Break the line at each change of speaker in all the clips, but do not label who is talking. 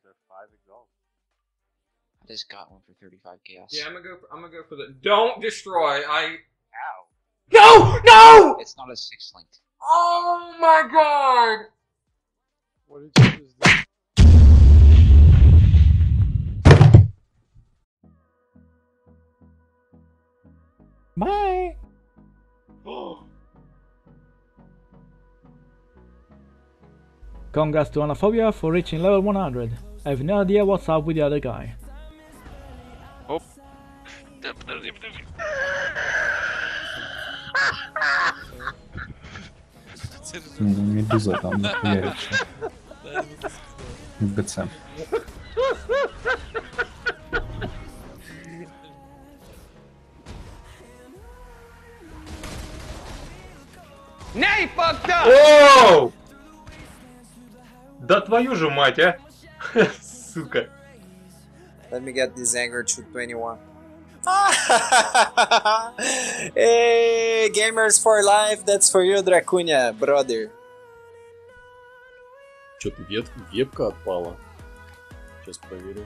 PoEs or five exalts.
I just got one for 35 chaos.
Yeah, I'm gonna go. For, I'm gonna go for the. Don't destroy. I.
Ow.
No! No!
It's not a six link.
Oh my god!
What did you just do? Bye. Congrats to Anafobia for reaching level 100. I have no idea what's up with the other guy.
Медуза там
fucked up!
Оу! Да твою же мать, а! Сука.
Let me get this anger to 21. hey, gamers for life, that's for you, Dracunia, brother.
Что-то вет- вебка отпала. Сейчас проверю.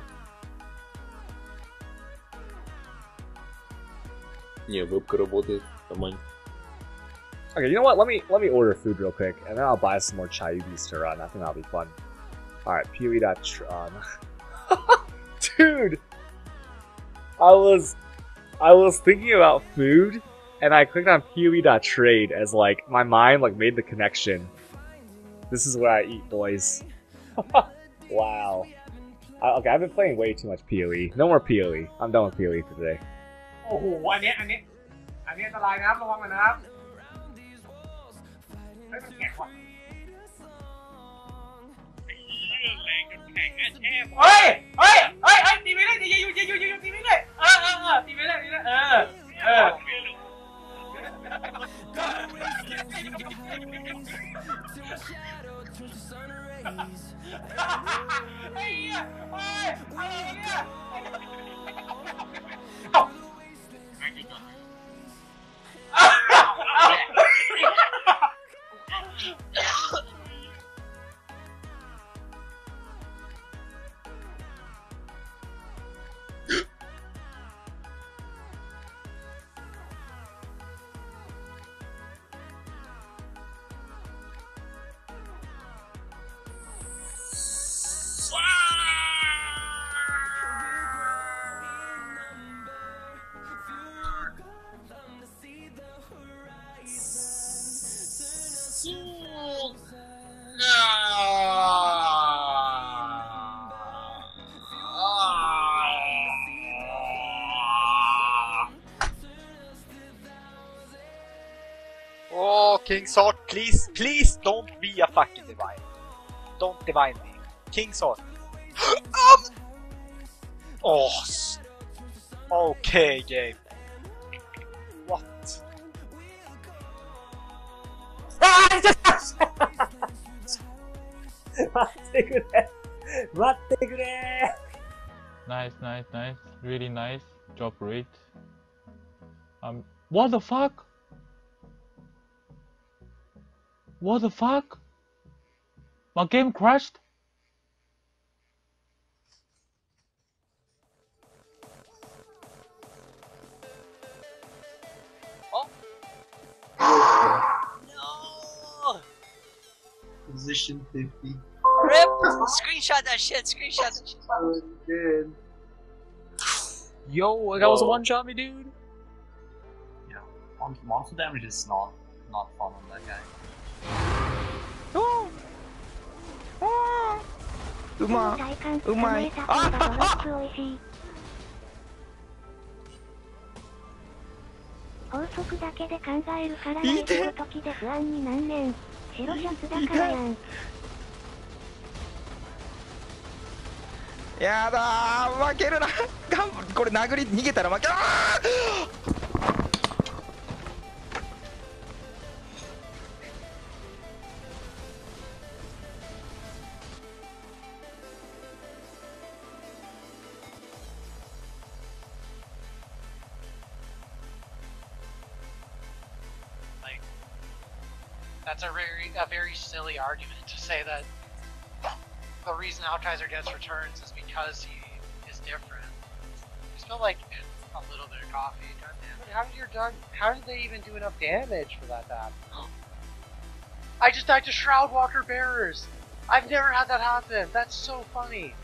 Не, вебка работает. Нормально.
Okay, you know what? Let me let me order food real quick, and then I'll buy some more chayubis to run. I think that'll be fun. Alright, Piri.tron. Um, dude! I was I was thinking about food and I clicked on poe.trade as like my mind like made the connection. This is where I eat, boys. wow. I, okay, I've been playing way too much PoE. No more PoE. I'm done with PoE for today.
โอ้โหอันนี้อันนี้อันนี้อันตรายนะครับระวังนะครับเฮ้ยมันแข็งว่ะ 哎呀，哎，哎呀，哎，哎，哎，哎。
Oh, King Heart, please, please don't be a fucking divine. Don't divine me. King Heart. um! Oh. Okay, game. What?
Nice, nice, nice. Really nice. Job rate. Um, what the fuck? What the fuck? My game crashed? Oh.
no!
Position 50.
Rip! Screenshot that shit, screenshot that shit.
Good.
Yo, that was a one shot me, dude.
Yeah. Mon- Monster damage is not not fun on that guy.
うまうまいあ
法則だけで考えるからライブの時で不安になんねん。白シャツだからやん。
やだー負けるな。頑張これ殴り逃げたら負けあー
That's a very a very silly argument to say that
the reason Altizer gets returns is because he is different. You smell like a little bit of coffee. God damn it! How did your dog? How did they even do enough damage for that to happen? I just died to Shroud Walker bearers. I've never had that happen. That's so funny.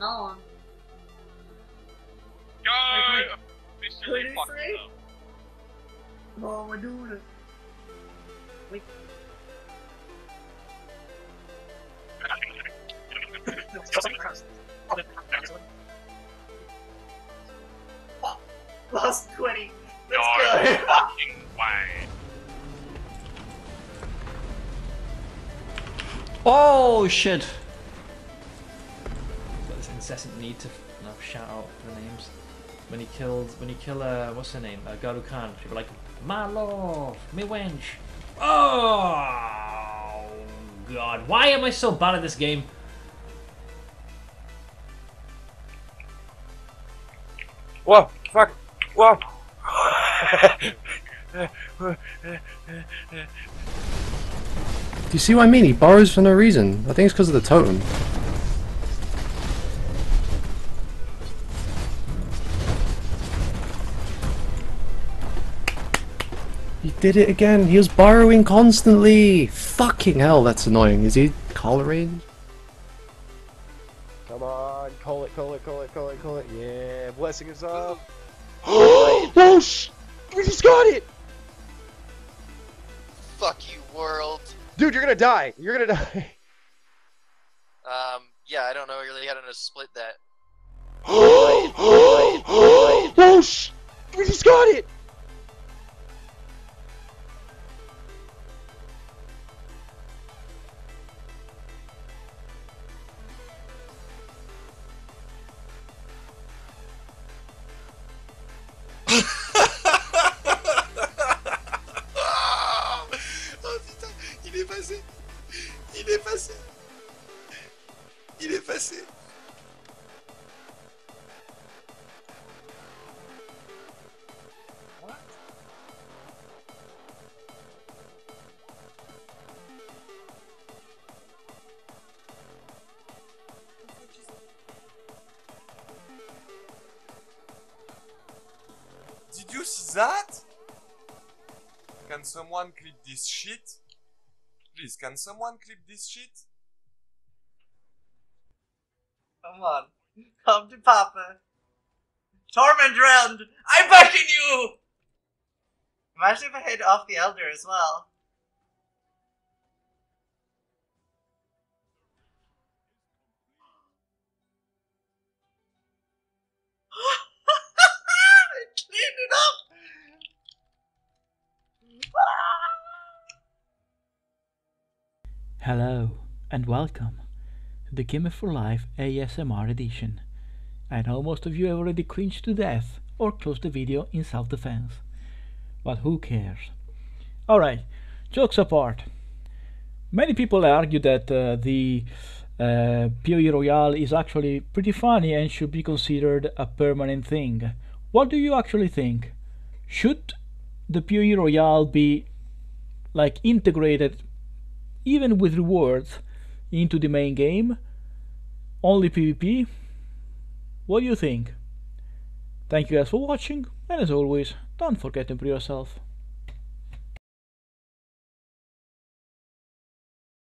There's another one.
Go!
Wait,
Officially
wait,
fucked
wait.
up.
Oh, we're doing it. Wait. Lost 20. Let's go.
fucking way.
Oh shit! Got this incessant need to no, shout out the names. When he killed, when he killed, uh, what's her name? Uh, Garukhan. People were like, my love, me wench. Oh god, why am I so bad at this game?
Whoa, fuck, whoa.
Do you see what I mean? He borrows for no reason. I think it's because of the totem. Did it again. He was borrowing constantly. Fucking hell, that's annoying. Is he collar range?
Come on, call it, call it, call it, call it, call it. Yeah, blessing is up.
oh, sh- we just got it!
Fuck you, world.
Dude, you're gonna die. You're gonna die.
Um, yeah, I don't know really how to split that.
oh, sh- we just got it!
Passé. Il est passé. Il est passé.
Did you see that? Can someone clip this shit? Please, can someone clip this shit?
Come on. Come to Papa. Torment round! I'm backing you! Imagine if I hit off the Elder as well.
Hello and welcome to the Gamer for Life ASMR edition. I know most of you have already cringed to death or closed the video in self-defense. But who cares? Alright, jokes apart. Many people argue that uh, the uh, PoE Royale is actually pretty funny and should be considered a permanent thing. What do you actually think? Should the PoE Royale be like integrated even with rewards into the main game? Only PvP? What do you think? Thank you guys for watching, and as always, don't forget to improve yourself.